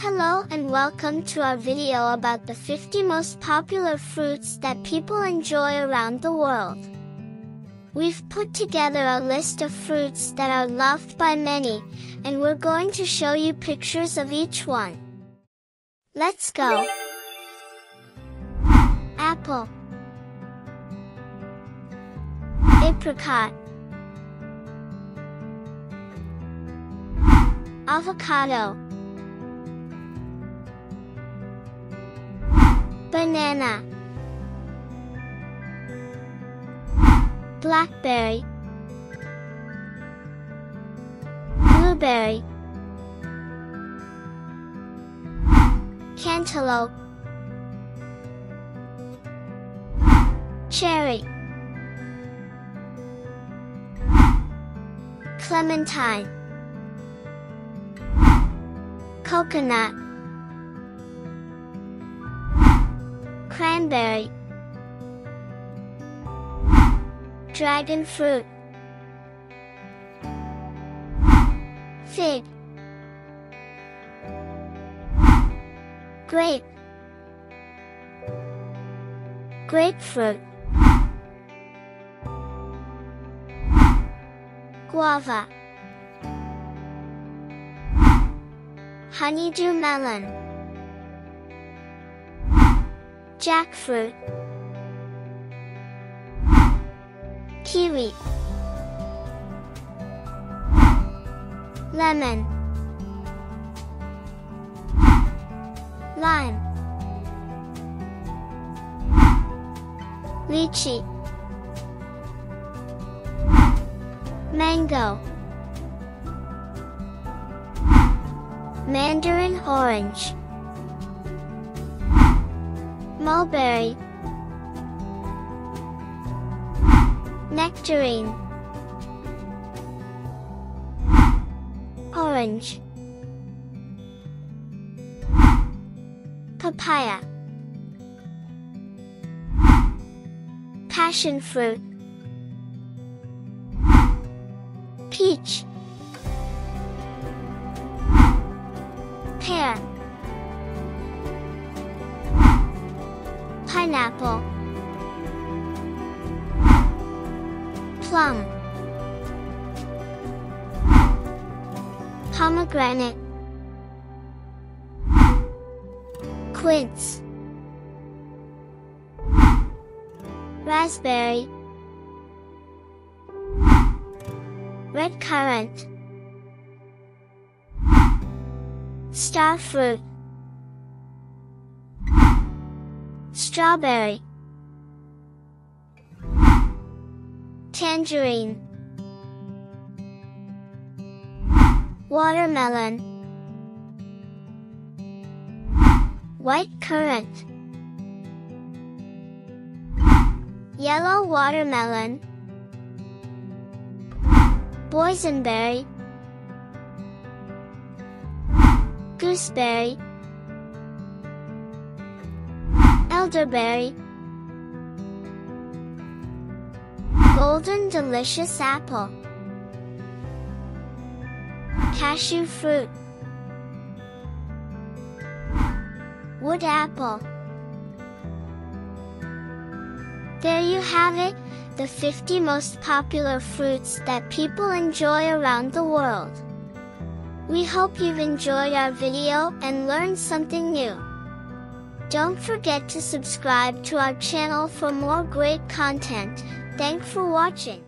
Hello and welcome to our video about the 50 most popular fruits that people enjoy around the world. We've put together a list of fruits that are loved by many, and we're going to show you pictures of each one. Let's go! Apple Apricot Avocado Banana. Blackberry. Blueberry. Cantaloupe. Cherry. Clementine. Coconut Cranberry Dragon fruit Fig Grape Grapefruit Guava Honeydew melon Jackfruit. Kiwi. Lemon. Lime. Lychee. Mango. Mandarin orange Mulberry Nectarine Orange Papaya Passion fruit Peach Pineapple. Plum. Pomegranate. Quince. Raspberry. Red currant. Starfruit Strawberry Tangerine Watermelon White currant Yellow watermelon Boysenberry Gooseberry Elderberry Golden delicious apple Cashew fruit Wood apple There you have it, the 50 most popular fruits that people enjoy around the world. We hope you've enjoyed our video and learned something new. Don't forget to subscribe to our channel for more great content. Thanks for watching.